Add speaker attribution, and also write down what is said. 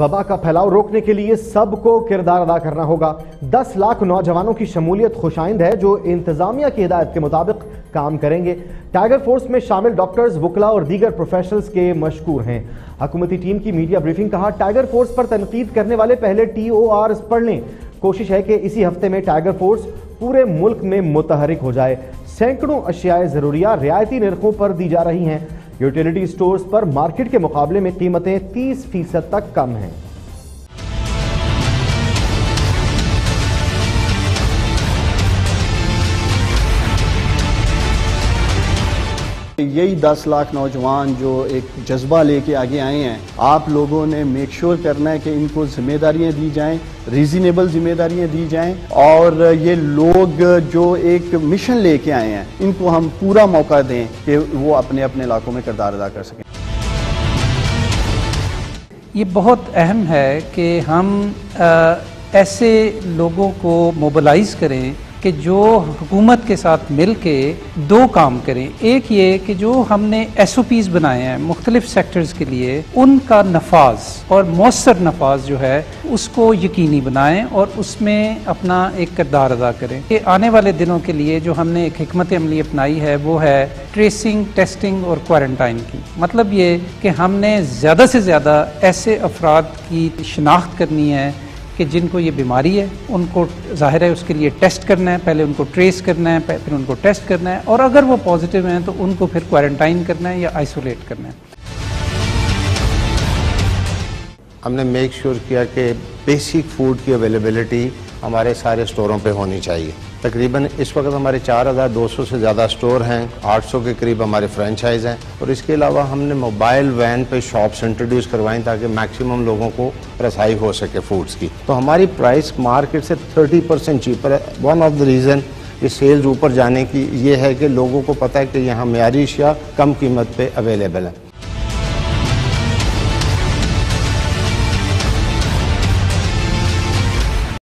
Speaker 1: वबा का फैलाव रोकने के लिए सबको किरदार अदा करना होगा। 10 लाख नौजवानों की शमूलियत खुशाइंद है, जो इंतजामिया की हिदायत के मुताबिक काम करेंगे। टाइगर फोर्स में शामिल डॉक्टर्स वकला और दीगर प्रोफेशनल्स के मशहूर हैं। हकूमती टीम की मीडिया ब्रीफिंग कहा, टाइगर फोर्स पर तनकीद करने वाले पहले टी ओ आर पढ़ लें कोशिश है कि इसी हफ़्ते में टाइगर फोर्स पूरे मुल्क में मुतहरिक हो जाए। सैकड़ों अशियाए ज़रूरिया रियायती नरखों पर दी जा रही हैं। यूटिलिटी स्टोर्स पर मार्केट के मुकाबले में कीमतें 30 फ़ीसद तक कम हैं।
Speaker 2: यही दस लाख नौजवान जो एक जज्बा लेके आगे आए हैं आप लोगों ने मेक श्योर sure करना है कि इनको जिम्मेदारियाँ दी जाएँ रीजनेबल जिम्मेदारियाँ दी जाएँ और ये लोग जो एक मिशन लेके आए हैं इनको हम पूरा मौका दें कि वो अपने अपने इलाकों में किरदार अदा कर सकें।
Speaker 3: ये बहुत अहम है कि हम आ, ऐसे लोगों को मोबलाइज करें कि जो हुकूमत के साथ मिल के दो काम करें। एक ये कि जो हमने एस ओ पीज़ बनाए हैं मुख्तलिफ़ सेक्टर्स के लिए, उनका नफाज और मौसर नफाज जो है, उसको यकीनी बनाएँ और उसमें अपना एक किरदार अदा करें। कि आने वाले दिनों के लिए जो हमने एक हमत अमली अपनाई है, वो है ट्रेसिंग टेस्टिंग और क्वारंटाइन की। मतलब ये कि हमने ज़्यादा से ज़्यादा ऐसे अफराद की शनाख्त करनी है कि जिनको ये बीमारी है, उनको ज़ाहिर है उसके लिए टेस्ट करना है, पहले उनको ट्रेस करना है फिर उनको टेस्ट करना है और अगर वो पॉजिटिव हैं तो उनको फिर क्वारंटाइन करना है या आइसोलेट करना है।
Speaker 4: हमने मेक श्योर sure किया कि बेसिक फ़ूड की अवेलेबिलिटी हमारे सारे स्टोरों पे होनी चाहिए। तकरीबन इस वक्त हमारे 4,200 से ज़्यादा स्टोर हैं 800 के करीब हमारे फ्रेंचाइज हैं। और इसके अलावा हमने मोबाइल वैन पे शॉप्स इंट्रोड्यूस करवाई ताकि मैक्सिमम लोगों को रसाई हो सके फूड्स की। तो हमारी प्राइस मार्केट से 30 परसेंट चीपर है। वन ऑफ़ द रीज़न कि सेल्स ऊपर जाने की ये है कि लोगों को पता है कि यहाँ मीरी कम कीमत पर अवेलेबल है।